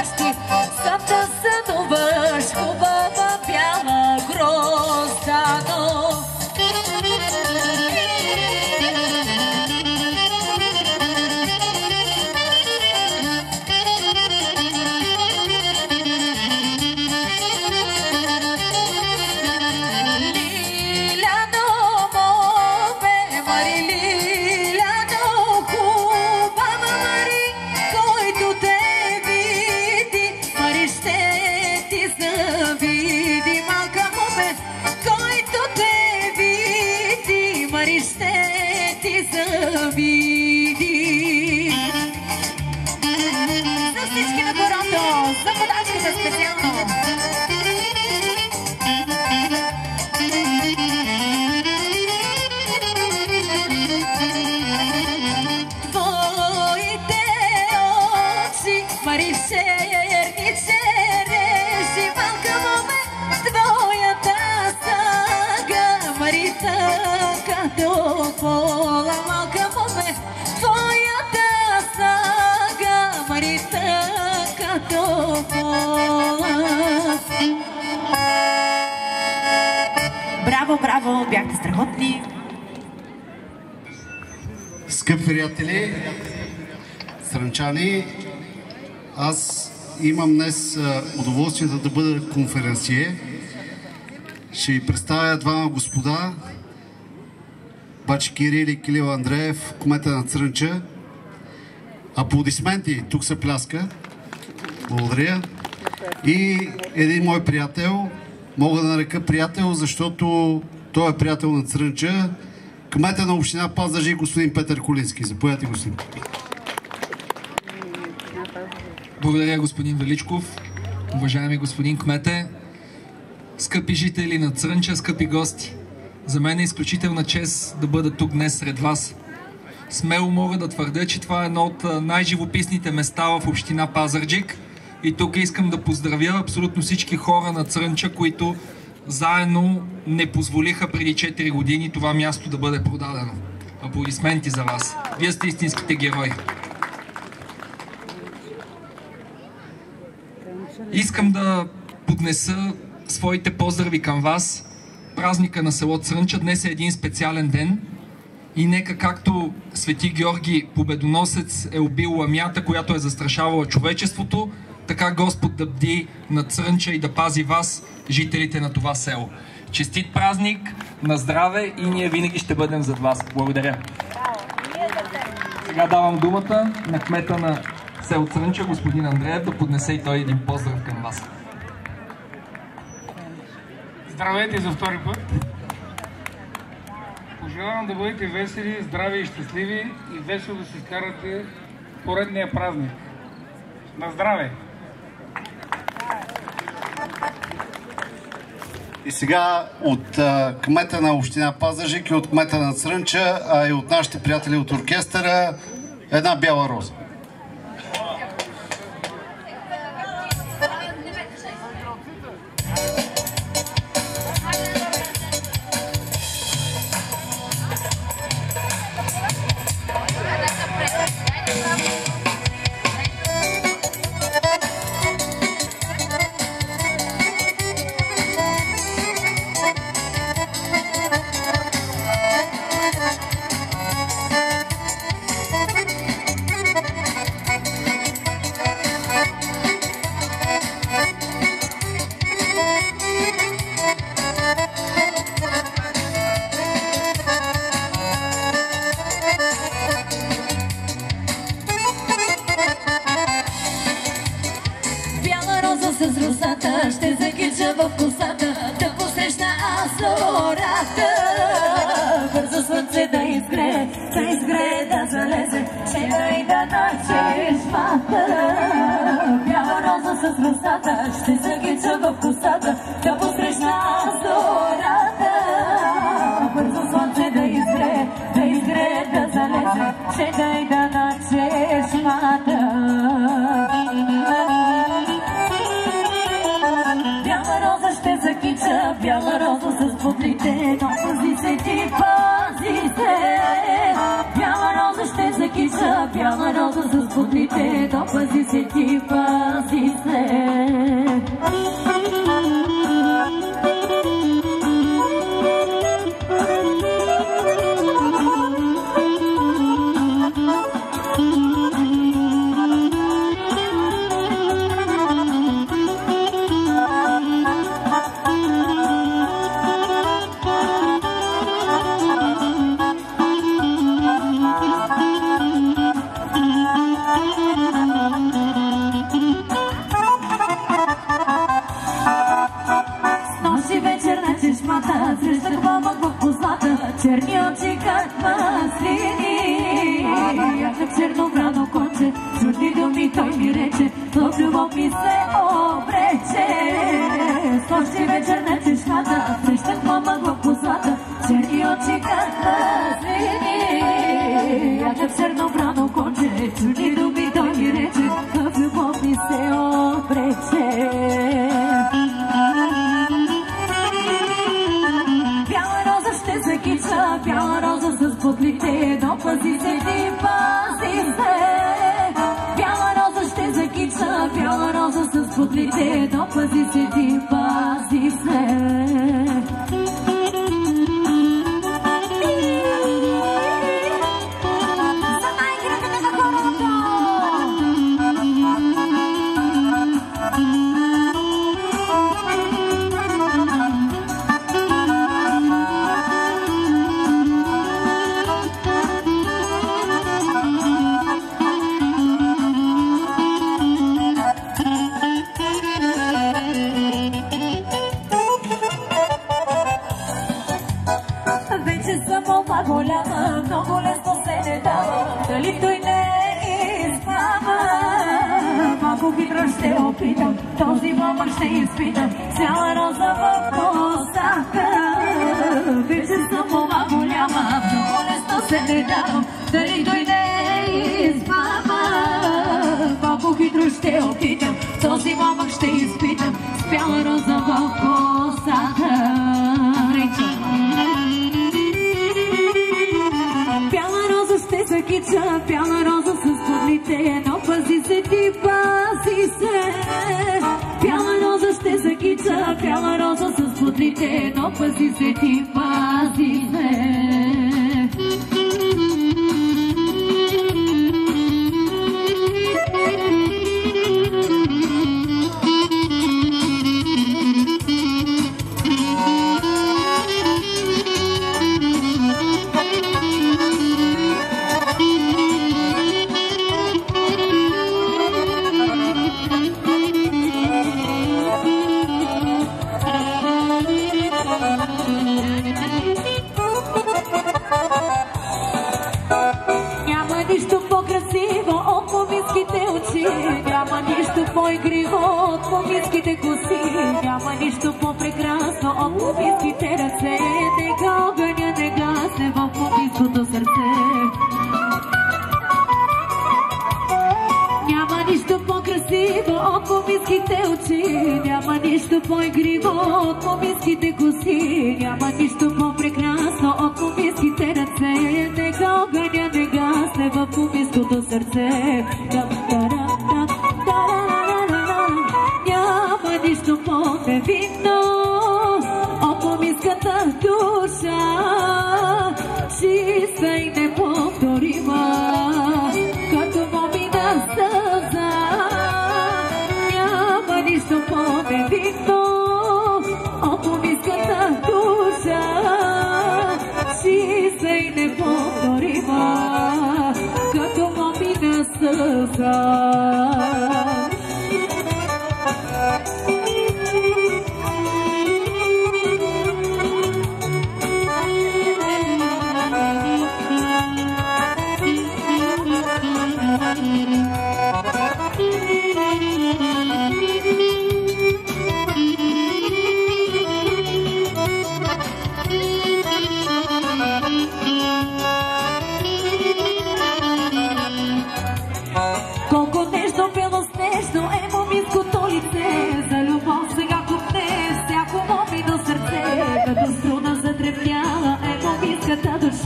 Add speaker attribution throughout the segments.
Speaker 1: гости, Браво, бяхте страхотни.
Speaker 2: Скъпи приятели, сранчани, аз имам днес удоволствието да бъда конференсие. Ще ви представя двама господа, Бачи Кирил и Килил Андреев, кмета на Црънча. Аплодисменти, тук се пляска. Благодаря. И един мой приятел, мога да нарека приятел, защото той е приятел на Црънча, кмета на община Пазажи, господин Петър Колински. Заповядайте, господин.
Speaker 3: Благодаря, господин Величков. Уважаеми господин Кмете, скъпи жители на Црънча, скъпи гости. За мен е изключителна чест да бъда тук днес сред вас. Смело мога да твърдя, че това е едно от най-живописните места в община Пазарджик. И тук искам да поздравя абсолютно всички хора на Црънча, които заедно не позволиха преди 4 години това място да бъде продадено. Аплодисменти за вас. Вие сте истинските герои. Искам да поднеса своите поздрави към вас. Празника на село Црънча днес е един специален ден и нека както Свети Георги Победоносец е убил ламята, която е застрашавала човечеството, така Господ да бди на Црънча и да пази вас, жителите на това село. Честит празник, на здраве и ние винаги ще бъдем зад вас. Благодаря. Сега давам думата на кмета на село Црънча, господин Андреев, да поднесе и той един поздрав към вас.
Speaker 4: Здравейте за втори път. Пожелавам да бъдете весели, здрави и щастливи и весело да си изкарате поредния празник. На здраве!
Speaker 2: И сега от а, кмета на община Пазажик и от кмета на Црънча, а и от нашите приятели от оркестъра, една бяла роза.
Speaker 1: Аз зората. Бързо слънце да изгре, да изгре, да залезе, ще дойда на чешмата. Бяла роза с росата ще закича в косата бяла роза с бодлите, но пази се ти, козата, черни очи как маслини. Черно брано конче, чудни думи той ми рече, в любов ми се обрече. Снощи вечер на чешката, срещах мамък в козата, черни очи как маслини. Як черно брано конче, чудни думи той ми рече, в любов ми се обрече. Роза с буклите, но пази се ти, пази се. Бяла роза ще закича, бяла роза с буклите, но пази се ти, пази се. Не давам, дали той не изпава. Малко хитро ще опитам, този момък ще изпитам, с бяла роза в косата. Бяла роза ще закича, бяла роза с подлите, но пази се ти, пази се. Бяла роза с подлите, но пази се ти, пази нищо по-красиво от помиските очи, няма нищо по-игриво от помиските коси, няма нищо по-прекрасно от помиските ръце, нека огъня не гасне в помиското сърце. Няма нищо по-красиво от помиските очи, няма нищо по-игриво от помиските коси, няма нищо по-прекрасно от помиските ръце, нека огъня гасне в помиското сърце. Няма нищо по-невинно сълза.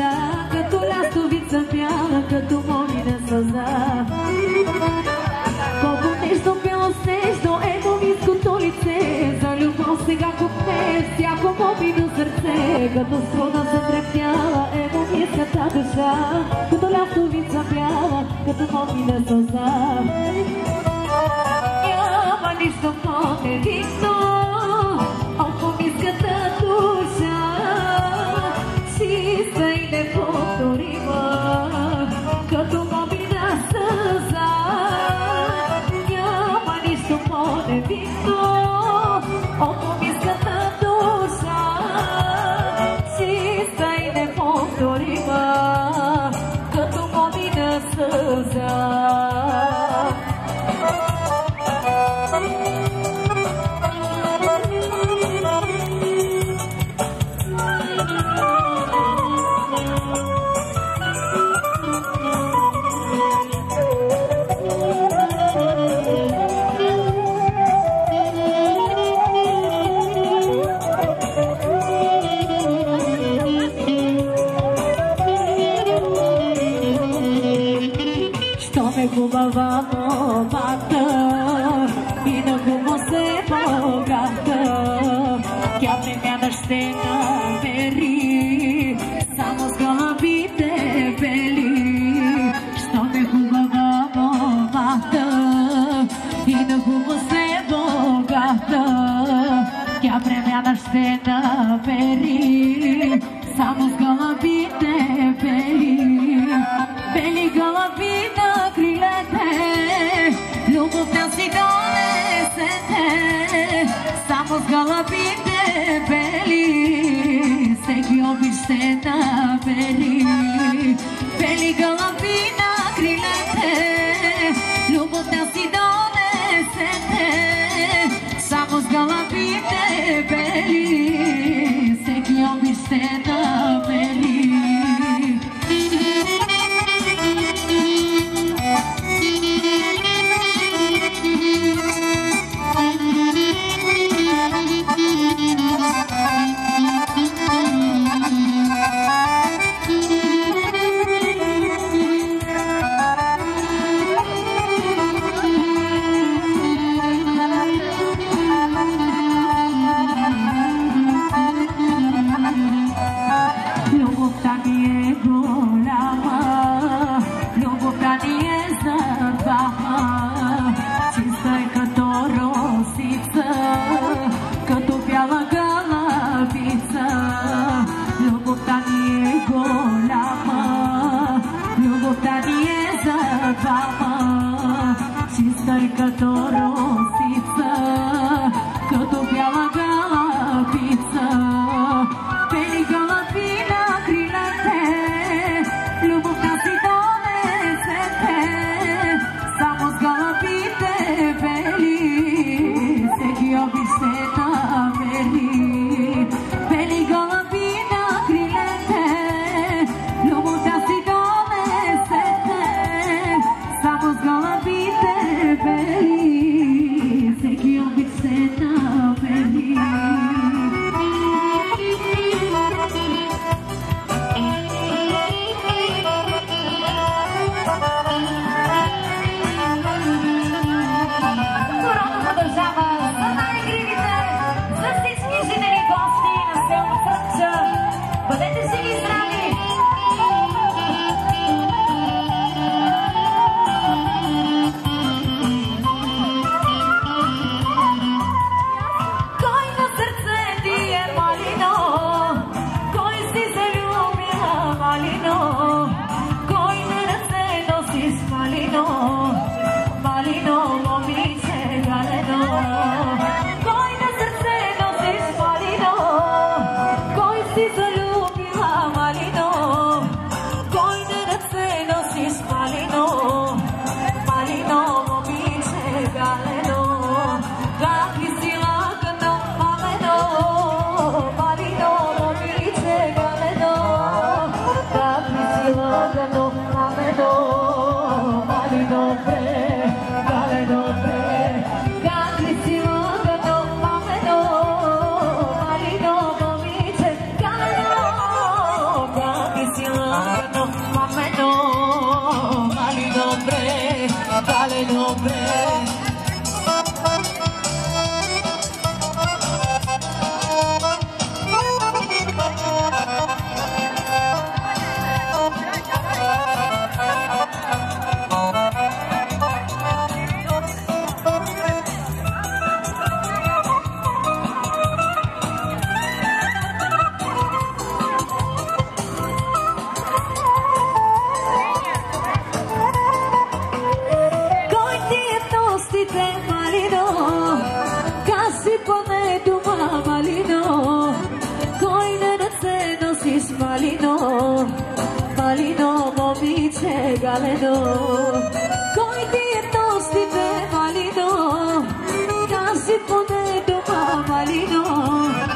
Speaker 1: Душа Като лястовица бяла, като момина сълза. Колко нежно, бело снежно е моминското лице. За любов сега купне всяко момино сърце. Като струна задревняла е моминската душа. Като лястовица бяла, като момина сълза. Няма нищо по-невинно Oh.